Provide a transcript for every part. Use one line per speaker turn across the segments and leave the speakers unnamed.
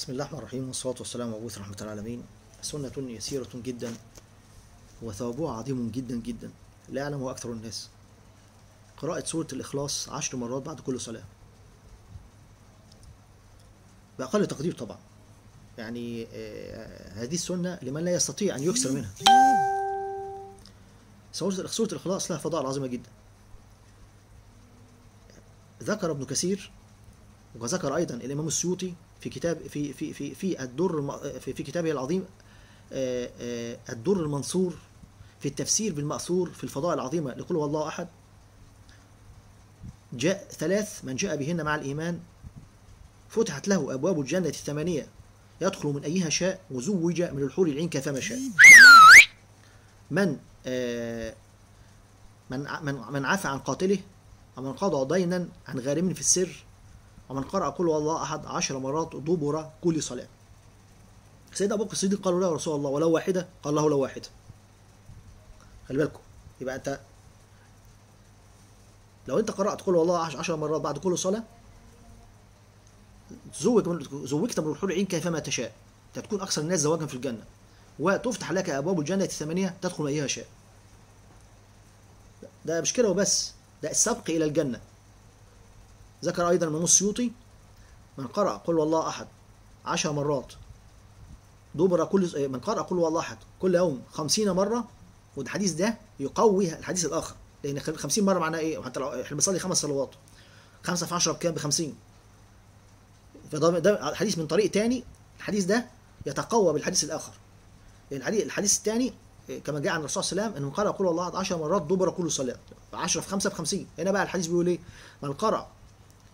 بسم الله الرحمن الرحيم والصلاة والسلام على مبعوث رحمة العالمين. سنة يسيرة جدا وثوابها عظيم جدا جدا. لا يعلمه أكثر الناس. قراءة سورة الإخلاص عشر مرات بعد كل صلاة. بأقل تقدير طبعا. يعني آه، هذه السنة لمن لا يستطيع أن يكثر منها. سورة الإخلاص لها فضائل عظيمة جدا. ذكر ابن كثير وذكر أيضا الإمام السيوطي في كتاب في في في في الدر في, في كتابه العظيم آه، آه، الدر المنصور في التفسير بالمأثور في الفضائل العظيمة لقل هو الله أحد. جاء ثلاث من جاء بهن مع الإيمان فتحت له أبواب الجنة الثمانية يدخل من أيها شاء وزوج من الحور العين كيفما شاء. من آه، من من عفى عن قاتله ومن قضى دينا عن غارم في السر ومن قرأ قل هو الله أحد عشر مرات دبر كل صلاة. سيدنا أبو بكر الصديق قالوا له يا رسول الله ولو واحدة؟ قال له لو واحدة خلي بالكم يبقى أنت لو أنت قرأت قل هو الله عش- عشر مرات بعد كل صلاة زوج من زوجت من الحور العين كيفما تشاء. أنت تكون أكثر الناس زواجا في الجنة. وتفتح لك أبواب الجنة الثمانية تدخل من أيها شاء. ده مش كده وبس ده السبق إلى الجنة. ذكر أيضا الإمام السيوطي من قرأ قل والله أحد عشر مرات. دبر كل من قرأ قل والله أحد كل يوم خمسين مرة والحديث ده يقوي الحديث الآخر. لأن خمسين مرة معناه إيه؟ حتى لو إحنا بنصلي خمس صلوات. خمسة في عشرة بكام؟ بخمسين. فده ده حديث من طريق تاني الحديث ده يتقوى بالحديث الآخر. الحديث الحديث الثاني كما جاء عن الرسول صلى الله عليه وسلم انه قل الله أحد عشر مرات دبر كل صلاة. 10 في 5 ب 50 هنا بقى الحديث بيقول إيه؟ من قرأ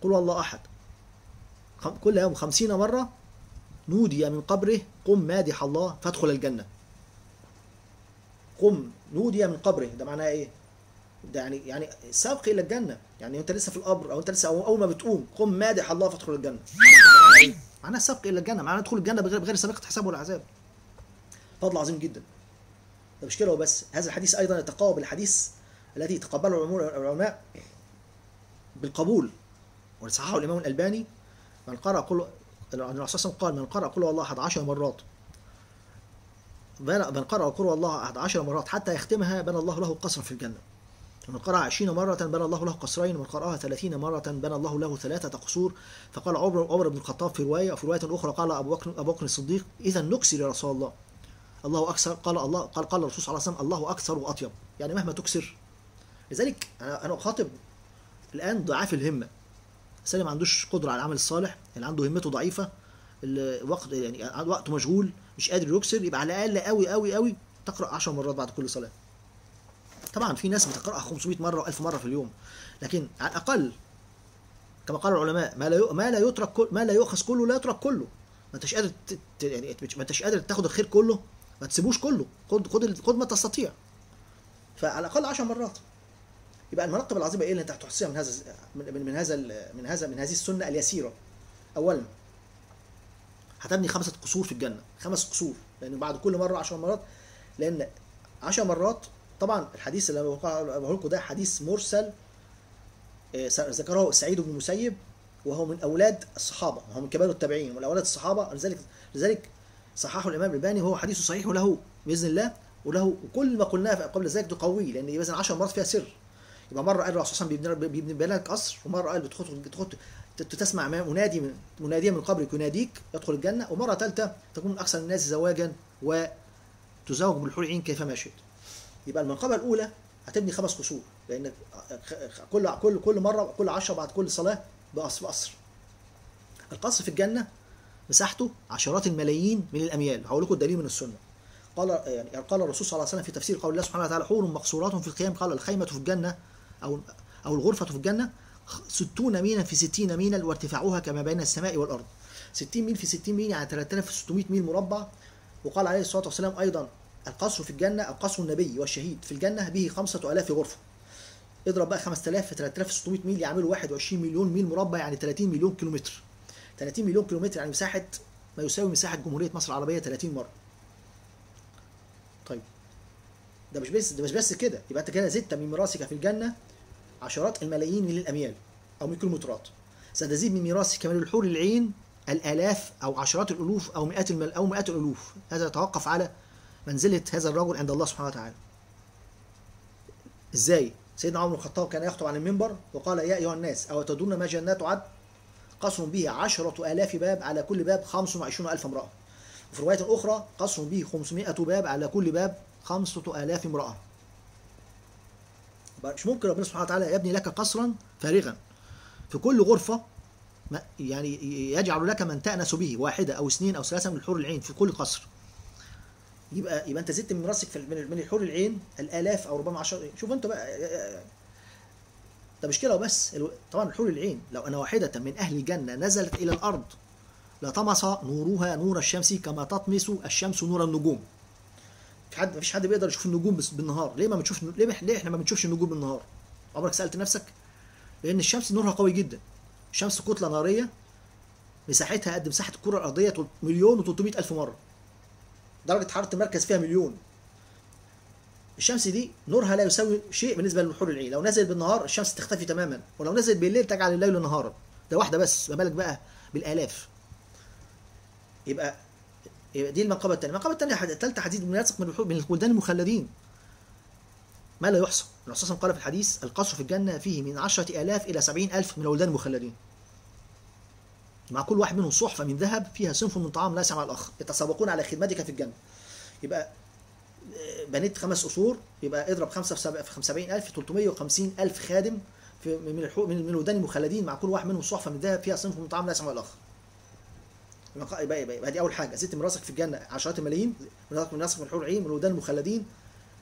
قل هو الله أحد. خم- كل يوم خمسين مرة نودي من قبره قم مادح الله فادخل الجنة. قم نودي من قبره. ده معناه إيه؟ ده يعني يعني سابق إلى الجنة. يعني انت لسه في القبر أو أنت لسه أو- أول ما بتقوم قم مادح الله فادخل الجنة. ده معناه إيه؟ سابق إلى الجنة. معناه دخول الجنة بغير بغير سابقة حساب ولا عذاب. فضل عظيم جدا. ده مش كده وبس هذا الحديث أيضا يتقوى بالحديث الذي تقبله العلماء بالقبول. وصححه الإمام الألباني من قرأ قل الرسول صلى الله عليه قال من قرأ هو الله أحد عشر مرات. بنى- من قرأ هو الله أحد عشر مرات حتى يختمها بنى الله له قصرا في الجنة. ومن قرأ عشرين مرة بنى الله له قصرين. ومن قرأها ثلاثين مرة بنى الله له ثلاثة قصور. فقال عمر عمر بن الخطاب في رواية وفي رواية أخرى قال أبو بكر أبو بكر الصديق إذا نكسر يا رسول الله. الله أكثر قال الله قال قال الرسول صلى الله عليه وسلم الله أكثر وأطيب. يعني مهما تكسر. لذلك أنا أنا أخاطب الآن ضعاف الهمة. الانسان ما عندوش قدرة على العمل الصالح اللي عنده همته ضعيفة اللي يعني وقته مشغول مش قادر يكسر يبقى على الأقل قوي قوي قوي تقرأ 10 مرات بعد كل صلاة. طبعا في ناس بتقرأها 500 مرة و1000 مرة في اليوم لكن على الأقل كما قال العلماء ما لا ما لا يترك كل ما لا يؤخذ كله لا يترك كله. ما انتش قادر يعني ما انتش قادر تاخد الخير كله ما تسيبوش كله خد خد خد ما تستطيع. فعلى الأقل 10 مرات. يبقى المناقب العظيمة إيه اللي أنت هتحصيها من هذا من, من, هذا من هذا من هذه السنة اليسيرة؟ اولا هتبني خمسة قصور في الجنة. خمس قصور لأن بعد كل مرة 10 مرات لأن 10 مرات طبعا الحديث اللي بقوله لكم ده حديث مرسل آه، ذكره سعيد بن المسيب وهو من أولاد الصحابة وهو من كبار التابعين ومن أولاد الصحابة. لذلك لذلك صححه الإمام الألباني وهو حديث صحيح له بإذن الله وله وكل ما قلناه قبل ذلك تقويه لأن باذن 10 مرات فيها سر. يبقى مرة قال الرسول صلى الله عليه وسلم بيبني قصر ومرة قال بتخط بتخط تسمع منادي من مناديا من قبرك يناديك يدخل الجنة ومرة ثالثه تكون من أكثر الناس زواجا وتزوج بالحور العين كيفما شئت. يبقى المنقبة الأولى هتبني خمس قصور لأن كل كل كل مرة كل 10 بعد كل صلاة بقصر بقصر. القصر في الجنة مساحته عشرات الملايين من الأميال. هقول لكم الدليل من السنة. قال يعني قال الرسول صلى الله عليه وسلم في تفسير قول الله سبحانه وتعالى حور مقصورات في القيام. قال الخيمة في الجنة أو أو الغرفة في الجنة ستون ميلا في ستين ميلا وارتفاعها كما بين السماء والأرض. 60 ميل في 60 ميل يعني 3600 ميل مربع. وقال عليه الصلاة والسلام أيضا القصر في الجنة أو قصر النبي والشهيد في الجنة به 5000 غرفة. اضرب بقى 5000 في 3600 ميل يعملوا 21 مليون ميل مربع يعني 30 مليون كيلومتر. 30 مليون كيلومتر يعني مساحة ما يساوي مساحة جمهورية مصر العربية 30 مرة. طيب. ده مش بس ده مش بس كده. يبقى أنت كده زدت من ميراثك في الجنة عشرات الملايين من الأميال أو من الكيلومترات ستزيد من ميراثك كمان الحور العين الآلاف أو عشرات الألوف أو مئات المل أو مئات الألوف. هذا يتوقف على منزلة هذا الرجل عند الله سبحانه وتعالى. إزاي؟ سيدنا عمر بن الخطاب كان يخطب على المنبر وقال يا أيها الناس أو تدرون ما جنات عد قصر به عشرة آلاف باب على كل باب خمس وعشرون ألف امرأة. وفي رواية أخرى قصر به خمسمائة باب على كل باب خمسة آلاف امرأة. مش ممكن ربنا سبحانه وتعالى يبني لك قصرا فارغا. في كل غرفة يعني يجعل لك من تأنس به واحدة أو اثنين أو ثلاثة من الحور العين في كل قصر. يبقى يبقى أنت زدت من راسك في من الحور العين الآلاف أو ربما عشر شوف أنت بقى ده مش كده وبس. الو- طبعا الحور العين لو أن واحدة من أهل الجنة نزلت إلى الأرض لطمس نورها نور الشمس كما تطمس الشمس نور النجوم. حد مفيش حد بيقدر يشوف النجوم بالنهار. ليه ما بنشوف ليه ليه إحنا ما بنشوفش النجوم بالنهار؟ عمرك سألت نفسك؟ لأن الشمس نورها قوي جدا. الشمس كتلة نارية مساحتها قد مساحة الكرة الأرضية تل- مليون و300 ألف مرة. درجة حرارة المركز فيها مليون. الشمس دي نورها لا يساوي شيء بالنسبة للحور العين. لو نزل بالنهار الشمس تختفي تماما. ولو نزل بالليل تجعل الليل نهارا. ده واحدة بس. ما بالك بقى بالآلاف. يبقى يبقى دي المقامة الثانية المقامة الثانية الثالثة حديث مناسق من من الولدان المخلدين. ما لا يحصى. الرسول صلى الله عليه وسلم قال في الحديث القصر في الجنة فيه من عشرة آلاف إلى سبعين ألف من الولدان المخلدين. مع كل واحد منهم صحفة من ذهب فيها صنف من طعام لا يسمع الآخر يتسابقون على خدمتك في الجنة. يبقى آه، بنيت خمس قصور يبقى اضرب خمسة في سبع- في 70000 350 ألف خادم في من من الولدان المخلدين. مع كل واحد منهم صحفة من ذهب فيها صنف من طعام لا يسمع الآخر يبقى يبقى, يبقى, دي أول حاجة. زدت من راسك في الجنة عشرات الملايين من راسك من من الحور العين من الولدان المخلدين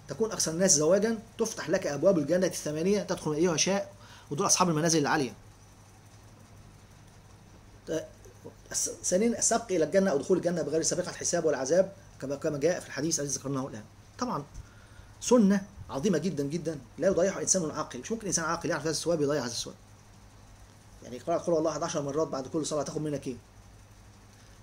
تكون أكثر الناس زواجا تفتح لك أبواب الجنة الثمانية تدخل أيها شاء ودول أصحاب المنازل العالية. الس- ثانيا السبق إلى الجنة أو دخول الجنة بغير سابقة حساب ولا عذاب كما كما جاء في الحديث الذي ذكرناه الآن. طبعا سنة عظيمة جدا جدا. لا يضيعها إنسان عاقل. مش ممكن إنسان عاقل يعرف هذا الثواب يضيع هذا الثواب. يعني قراءة قول الله 11 مرات بعد كل صلاة تاخد منك إيه؟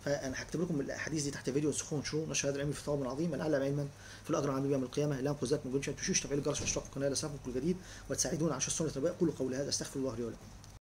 فأنا هكتب لكم الأحاديث دي تحت فيديو سخون شروع نشر هذا العلم في ثواب عظيم. العلم علما في الاجر عن يوم القيامة. لا ذات من جنش تشوش تفعيل الجرس واشتراك في القناه لسبب كل جديد وتساعدون على السنة قولوا قولي هذا أستغفر الله لي ولكم.